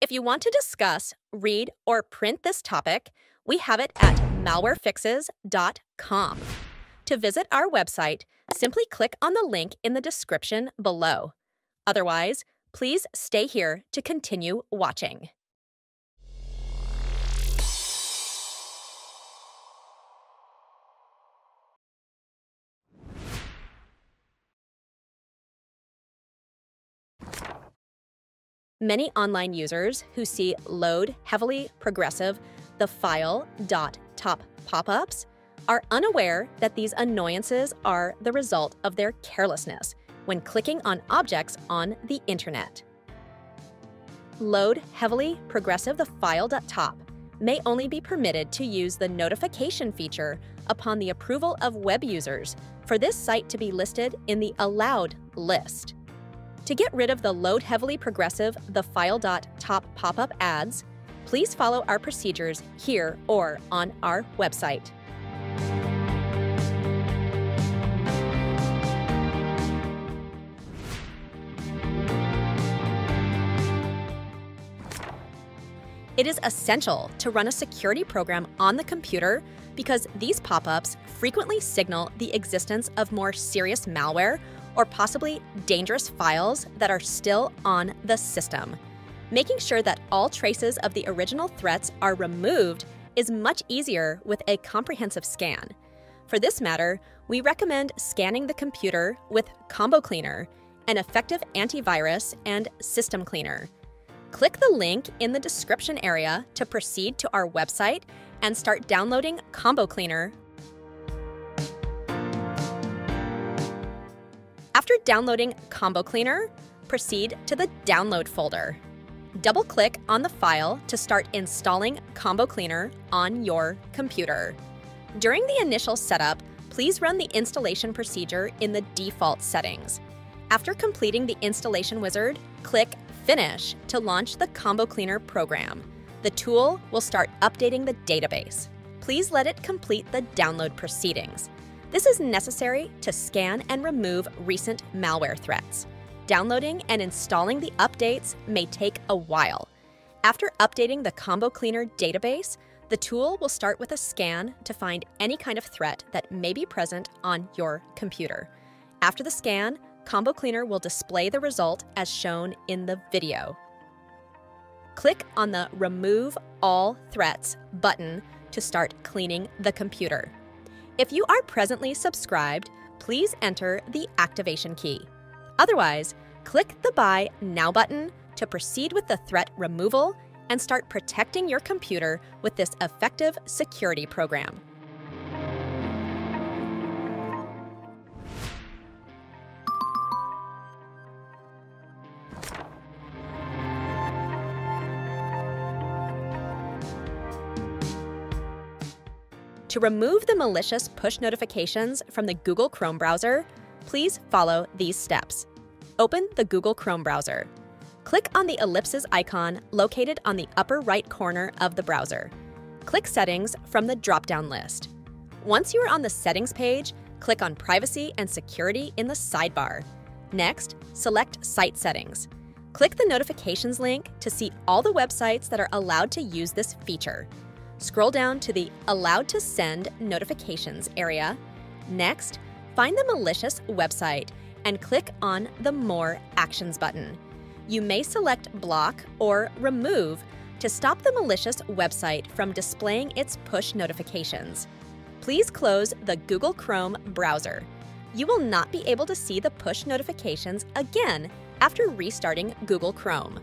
If you want to discuss, read, or print this topic, we have it at malwarefixes.com. To visit our website, simply click on the link in the description below. Otherwise, please stay here to continue watching. Many online users who see load heavily progressive the file dot top pop-ups are unaware that these annoyances are the result of their carelessness when clicking on objects on the internet. Load heavily progressive the file.top may only be permitted to use the notification feature upon the approval of web users for this site to be listed in the allowed list. To get rid of the load heavily progressive the file.top pop-up ads, please follow our procedures here or on our website. It is essential to run a security program on the computer because these pop-ups frequently signal the existence of more serious malware or possibly dangerous files that are still on the system. Making sure that all traces of the original threats are removed is much easier with a comprehensive scan. For this matter, we recommend scanning the computer with Combo Cleaner, an effective antivirus and system cleaner. Click the link in the description area to proceed to our website and start downloading Combo Cleaner After downloading Combo Cleaner, proceed to the Download folder. Double-click on the file to start installing Combo Cleaner on your computer. During the initial setup, please run the installation procedure in the default settings. After completing the installation wizard, click Finish to launch the Combo Cleaner program. The tool will start updating the database. Please let it complete the download proceedings. This is necessary to scan and remove recent malware threats. Downloading and installing the updates may take a while. After updating the Combo Cleaner database, the tool will start with a scan to find any kind of threat that may be present on your computer. After the scan, Combo Cleaner will display the result as shown in the video. Click on the Remove All Threats button to start cleaning the computer. If you are presently subscribed, please enter the activation key. Otherwise, click the Buy Now button to proceed with the threat removal and start protecting your computer with this effective security program. To remove the malicious push notifications from the Google Chrome browser, please follow these steps. Open the Google Chrome browser. Click on the ellipses icon located on the upper right corner of the browser. Click Settings from the drop-down list. Once you are on the Settings page, click on Privacy and Security in the sidebar. Next, select Site Settings. Click the Notifications link to see all the websites that are allowed to use this feature. Scroll down to the Allowed to Send Notifications area. Next, find the malicious website and click on the More Actions button. You may select Block or Remove to stop the malicious website from displaying its push notifications. Please close the Google Chrome browser. You will not be able to see the push notifications again after restarting Google Chrome.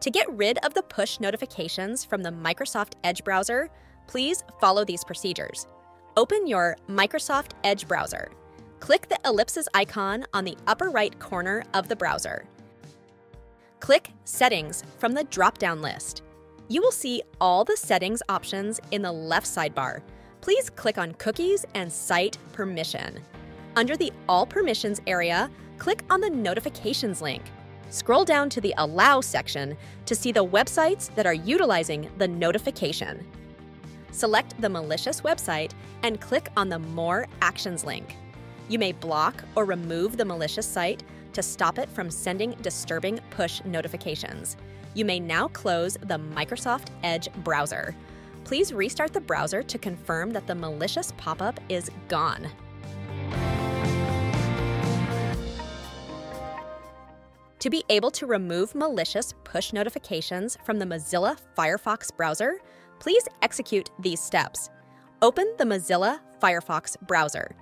To get rid of the push notifications from the Microsoft Edge browser, please follow these procedures. Open your Microsoft Edge browser. Click the ellipses icon on the upper right corner of the browser. Click Settings from the drop-down list. You will see all the settings options in the left sidebar. Please click on Cookies and Site Permission. Under the All Permissions area, click on the Notifications link. Scroll down to the Allow section to see the websites that are utilizing the notification. Select the malicious website and click on the More Actions link. You may block or remove the malicious site to stop it from sending disturbing push notifications. You may now close the Microsoft Edge browser. Please restart the browser to confirm that the malicious pop up is gone. To be able to remove malicious push notifications from the Mozilla Firefox browser, please execute these steps. Open the Mozilla Firefox browser.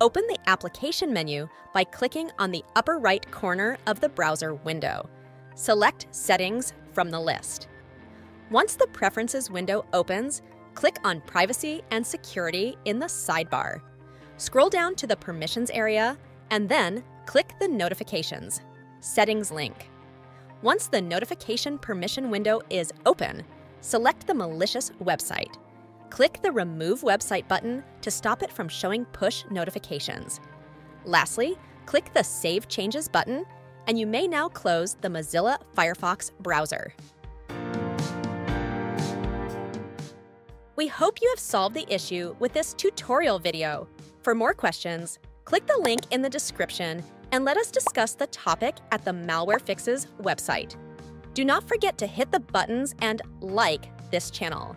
Open the application menu by clicking on the upper right corner of the browser window. Select Settings from the list. Once the Preferences window opens, click on Privacy and Security in the sidebar. Scroll down to the Permissions area and then click the Notifications. Settings link. Once the notification permission window is open, select the malicious website. Click the Remove Website button to stop it from showing push notifications. Lastly, click the Save Changes button, and you may now close the Mozilla Firefox browser. We hope you have solved the issue with this tutorial video. For more questions, click the link in the description and let us discuss the topic at the Malware Fixes website. Do not forget to hit the buttons and like this channel.